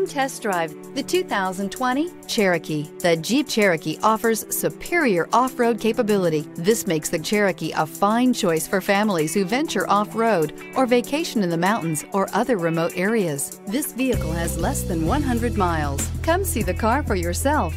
Come test drive the 2020 Cherokee. The Jeep Cherokee offers superior off-road capability. This makes the Cherokee a fine choice for families who venture off-road or vacation in the mountains or other remote areas. This vehicle has less than 100 miles. Come see the car for yourself.